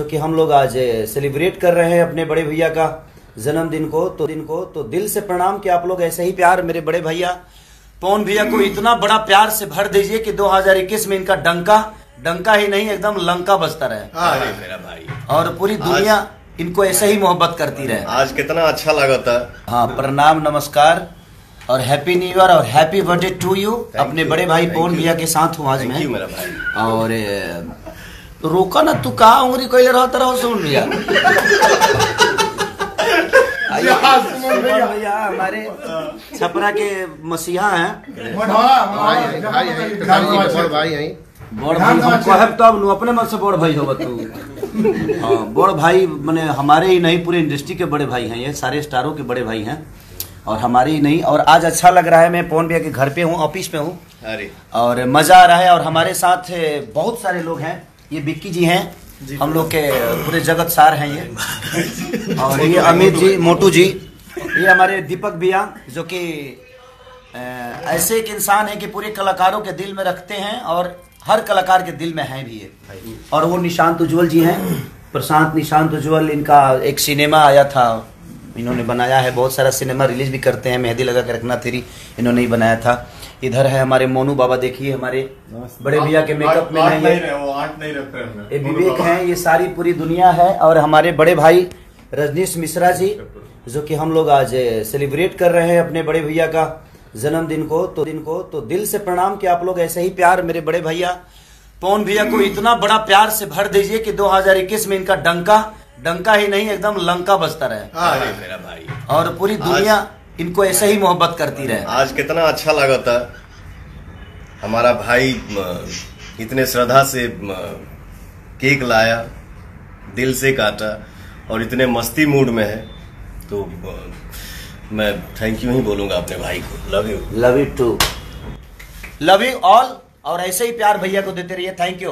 जो कि हम लोग आज सेलिब्रेट कर रहे हैं अपने बड़े भैया का जन्मदिन को तो दिन को तो दिल से प्रणाम कि आप लोग ऐसे ही प्यार मेरे बड़े भैया। पवन भैया को इतना बड़ा प्यार से भर दीजिए कि 2021 में इनका डंका डंका ही नहीं एकदम लंका बजता रहे। अरे मेरा भाई। और पूरी दुनिया इनको ऐसे ही मोहब्बत करती रहे। आज कितना अच्छा लगा था हाँ प्रणाम नमस्कार और हैप्पी न्यू ईयर और हैप्पी बर्थडे टू यू अपने बड़े भाई पवन भैया के साथ हूँ आज मैं। भाई। और रोका ना तू कहा उंगली कोई रहता रहो सुन सुमन भैया हमारे छपरा के मसीहा हैं। भाई भाई भाई भाई आई बड़ भाई हम कहब तब नु अपने मन से बड़ भाई होगा तू। हाँ बड़ भाई माने हमारे ही नहीं पूरे इंडस्ट्री के बड़े भाई हैं ये सारे स्टारों के बड़े भाई हैं। और हमारे ही नहीं और आज अच्छा लग रहा है मैं पवन भैया के घर पे हूँ ऑफ़िस पे हूँ। और मज़ा आ रहा है और हमारे साथ बहुत सारे लोग हैं। ये बिक्की जी हैं। हम लोग के पूरे जगत सार हैं ये। और ये अमित जी मोटू जी। ये हमारे दीपक भैया जो कि ऐसे एक इंसान है कि पूरे कलाकारों के दिल में रखते हैं और हर कलाकार के दिल में हैं भी ये। और वो निशांत उज्ज्वल जी हैं। प्रशांत निशांत उज्ज्वल इनका एक सिनेमा आया था। इन्होंने बनाया है बहुत सारा सिनेमा रिलीज़ भी करते हैं। मेहंदी लगा के रखना तेरी इन्होंने ही बनाया था। इधर है हमारे मोनू बाबा देखिए हमारे बड़े भैया के मेकअप में हैं ये। वो आठ नहीं रखते हमने ये विवेक हैं ये सारी पूरी दुनिया है और हमारे बड़े भाई रजनीश मिश्रा जी जो कि हम लोग आज सेलिब्रेट कर रहे हैं अपने बड़े भैया का जन्मदिन को। तो दिन को तो दिल से प्रणाम कि आप लोग ऐसे ही प्यार मेरे बड़े भैया। पवन भैया को इतना बड़ा प्यार से भर दीजिए कि 2021 में इनका डंका डंका ही नहीं एकदम लंका बजता रहे। मेरा भाई। और पूरी दुनिया इनको ऐसे ही मोहब्बत करती रहे। आज कितना अच्छा लगा था। हमारा भाई इतने श्रद्धा से केक लाया दिल से काटा और इतने मस्ती मूड में है तो मैं थैंक यू ही बोलूँगा अपने भाई को। Love you love you too love you all और ऐसे ही प्यार भैया को देते रहिए। Thank you